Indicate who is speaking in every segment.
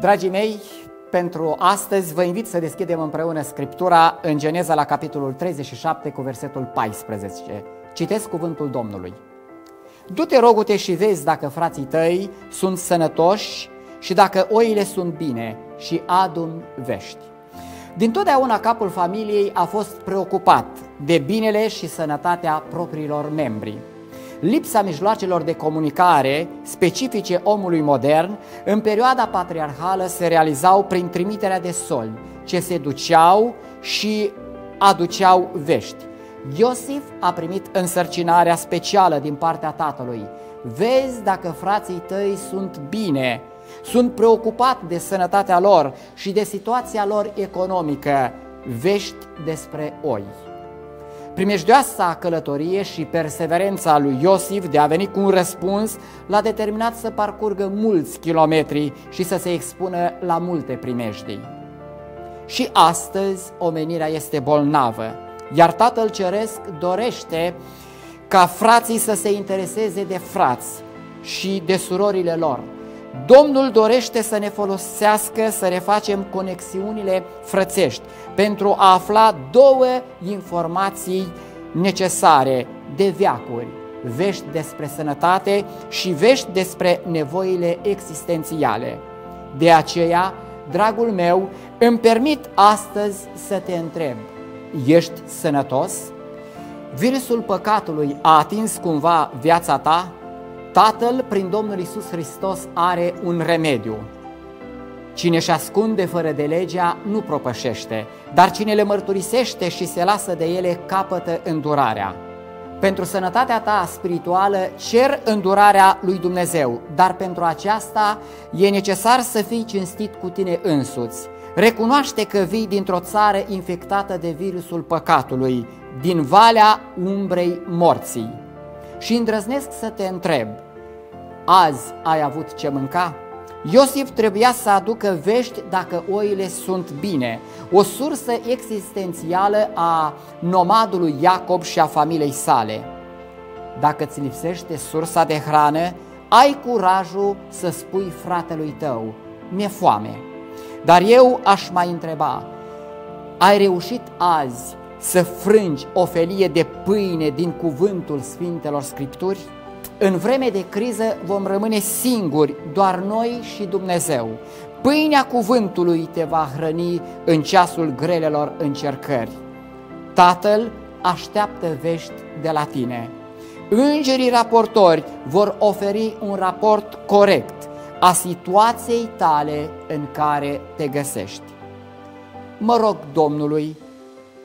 Speaker 1: Dragii mei, pentru astăzi vă invit să deschidem împreună Scriptura în Geneza la capitolul 37 cu versetul 14. Citesc cuvântul Domnului. Du-te, rogute, și vezi dacă frații tăi sunt sănătoși și dacă oile sunt bine și adun vești. Din totdeauna capul familiei a fost preocupat de binele și sănătatea propriilor membri. Lipsa mijloacelor de comunicare specifice omului modern în perioada patriarhală se realizau prin trimiterea de soli, ce se duceau și aduceau vești. Iosif a primit însărcinarea specială din partea tatălui. Vezi dacă frații tăi sunt bine, sunt preocupat de sănătatea lor și de situația lor economică. Vești despre oi. Primejdioasa călătorie și perseverența lui Iosif de a veni cu un răspuns l-a determinat să parcurgă mulți kilometri și să se expună la multe primejdii. Și astăzi omenirea este bolnavă, iar Tatăl Ceresc dorește ca frații să se intereseze de frați și de surorile lor. Domnul dorește să ne folosească să refacem conexiunile frățești pentru a afla două informații necesare de veacuri, vești despre sănătate și vești despre nevoile existențiale. De aceea, dragul meu, îmi permit astăzi să te întreb, ești sănătos? Virusul păcatului a atins cumva viața ta? Tatăl, prin Domnul Isus Hristos, are un remediu. Cine și ascunde fără de legea nu propășește, dar cine le mărturisește și se lasă de ele capătă îndurarea. Pentru sănătatea ta spirituală cer îndurarea lui Dumnezeu, dar pentru aceasta e necesar să fii cinstit cu tine însuți. Recunoaște că vii dintr-o țară infectată de virusul păcatului, din valea umbrei morții. Și îndrăznesc să te întreb, azi ai avut ce mânca? Iosif trebuia să aducă vești dacă oile sunt bine, o sursă existențială a nomadului Iacob și a familiei sale. Dacă ți lipsește sursa de hrană, ai curajul să spui fratelui tău, mi-e foame. Dar eu aș mai întreba, ai reușit azi să frângi o felie de pâine din cuvântul Sfintelor Scripturi? În vreme de criză vom rămâne singuri, doar noi și Dumnezeu. Pâinea cuvântului te va hrăni în ceasul grelelor încercări. Tatăl așteaptă vești de la tine. Îngerii raportori vor oferi un raport corect a situației tale în care te găsești. Mă rog Domnului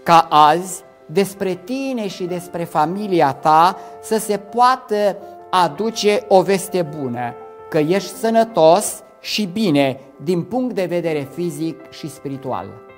Speaker 1: ca azi despre tine și despre familia ta să se poată aduce o veste bună, că ești sănătos și bine din punct de vedere fizic și spiritual.